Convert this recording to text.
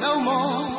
no more.